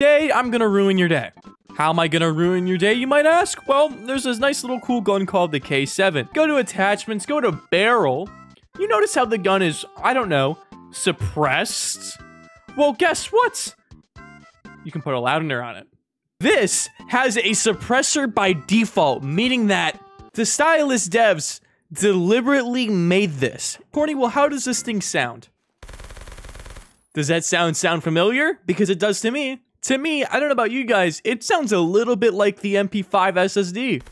Today, I'm gonna ruin your day. How am I gonna ruin your day, you might ask? Well, there's this nice little cool gun called the K7. Go to attachments, go to barrel. You notice how the gun is, I don't know, suppressed? Well, guess what? You can put a loudener on it. This has a suppressor by default, meaning that the StyLiS devs deliberately made this. Corny, well, how does this thing sound? Does that sound sound familiar? Because it does to me. To me, I don't know about you guys, it sounds a little bit like the MP5 SSD.